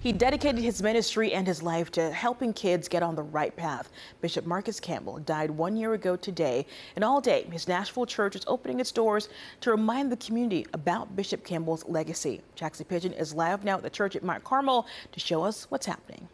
He dedicated his ministry and his life to helping kids get on the right path. Bishop Marcus Campbell died one year ago today, and all day his Nashville church is opening its doors to remind the community about Bishop Campbell's legacy. Jaxie Pigeon is live now at the church at Mount Carmel to show us what's happening.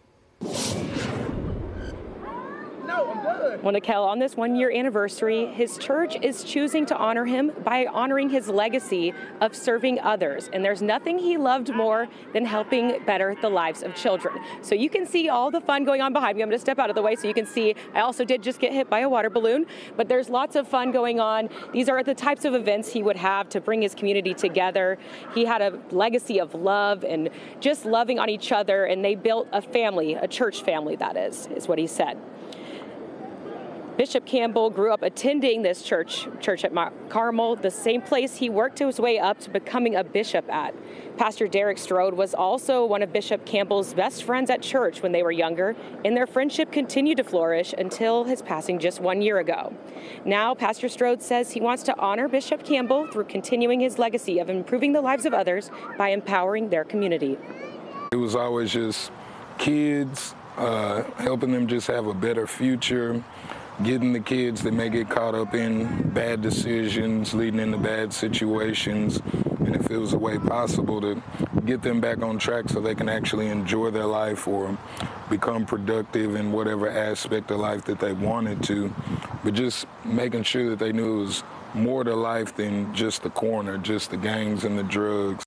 Well, Nikel, on this one year anniversary, his church is choosing to honor him by honoring his legacy of serving others. And there's nothing he loved more than helping better the lives of children. So you can see all the fun going on behind me. I'm going to step out of the way so you can see. I also did just get hit by a water balloon, but there's lots of fun going on. These are the types of events he would have to bring his community together. He had a legacy of love and just loving on each other, and they built a family, a church family, that is, is what he said. Bishop Campbell grew up attending this church, church at Mount Carmel, the same place he worked his way up to becoming a bishop at. Pastor Derek Strode was also one of Bishop Campbell's best friends at church when they were younger, and their friendship continued to flourish until his passing just one year ago. Now, Pastor Strode says he wants to honor Bishop Campbell through continuing his legacy of improving the lives of others by empowering their community. It was always just kids, uh, helping them just have a better future, getting the kids that may get caught up in bad decisions, leading into bad situations, and if it was a way possible to get them back on track so they can actually enjoy their life or become productive in whatever aspect of life that they wanted to, but just making sure that they knew it was more to life than just the corner, just the gangs and the drugs.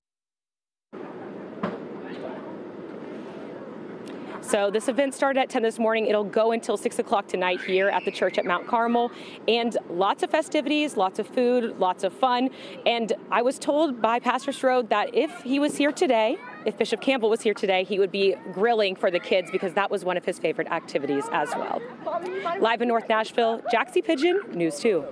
So this event started at 10 this morning. It'll go until 6 o'clock tonight here at the church at Mount Carmel. And lots of festivities, lots of food, lots of fun. And I was told by Pastor Strode that if he was here today, if Bishop Campbell was here today, he would be grilling for the kids because that was one of his favorite activities as well. Live in North Nashville, Jaxie Pigeon, News 2.